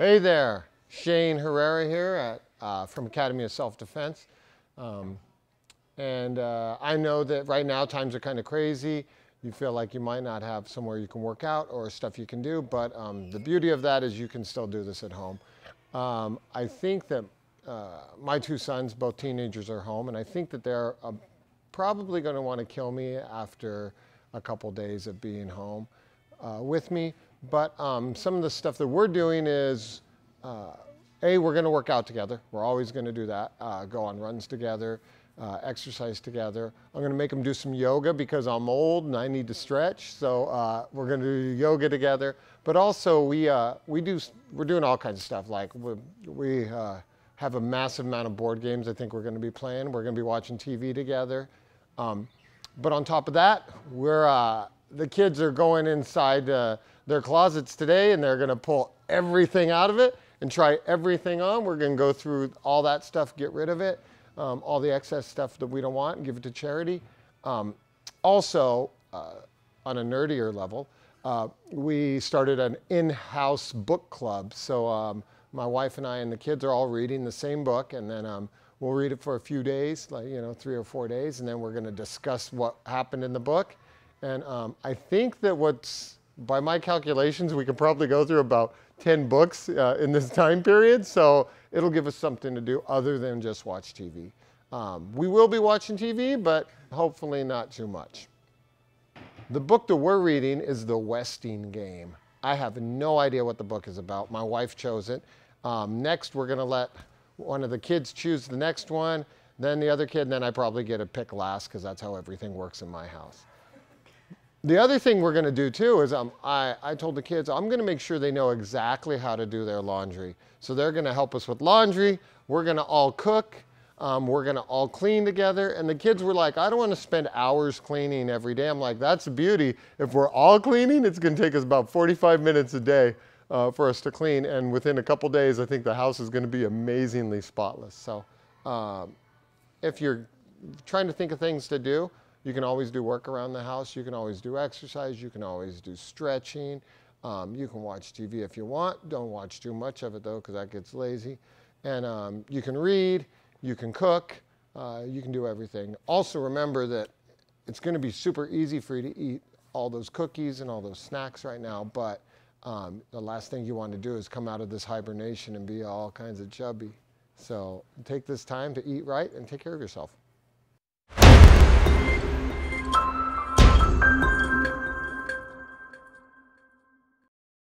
Hey there, Shane Herrera here at, uh, from Academy of Self-Defense. Um, and uh, I know that right now times are kind of crazy. You feel like you might not have somewhere you can work out or stuff you can do, but um, the beauty of that is you can still do this at home. Um, I think that uh, my two sons, both teenagers, are home, and I think that they're uh, probably going to want to kill me after a couple days of being home uh, with me. But um, some of the stuff that we're doing is, uh, A, we're going to work out together. We're always going to do that, uh, go on runs together, uh, exercise together. I'm going to make them do some yoga because I'm old and I need to stretch. So uh, we're going to do yoga together. But also we, uh, we do, we're doing all kinds of stuff. Like we, we have a massive amount of board games I think we're going to be playing. We're going to be watching TV together. Um, but on top of that, we're, the kids are going inside their closets today and they're going to pull everything out of it and try everything on. We're going to go through all that stuff, get rid of it, um, all the excess stuff that we don't want and give it to charity. Um, also, uh, on a nerdier level, uh, we started an in-house book club. So um, my wife and I and the kids are all reading the same book and then um, we'll read it for a few days, like, you know, three or four days, and then we're going to discuss what happened in the book. And um, I think that what's by my calculations, we could probably go through about 10 books uh, in this time period. So it'll give us something to do other than just watch TV. Um, we will be watching TV, but hopefully not too much. The book that we're reading is The Westing Game. I have no idea what the book is about. My wife chose it. Um, next, we're going to let one of the kids choose the next one, then the other kid, and then I probably get a pick last because that's how everything works in my house. The other thing we're going to do too is um, I, I told the kids I'm going to make sure they know exactly how to do their laundry. So they're going to help us with laundry. We're going to all cook. Um, we're going to all clean together. And the kids were like, I don't want to spend hours cleaning every day. I'm like, that's the beauty. If we're all cleaning, it's going to take us about 45 minutes a day uh, for us to clean. And within a couple days, I think the house is going to be amazingly spotless. So um, if you're trying to think of things to do, you can always do work around the house. You can always do exercise. You can always do stretching. Um, you can watch TV if you want. Don't watch too much of it though, because that gets lazy. And um, you can read. You can cook. Uh, you can do everything. Also remember that it's going to be super easy for you to eat all those cookies and all those snacks right now, but um, the last thing you want to do is come out of this hibernation and be all kinds of chubby. So take this time to eat right and take care of yourself.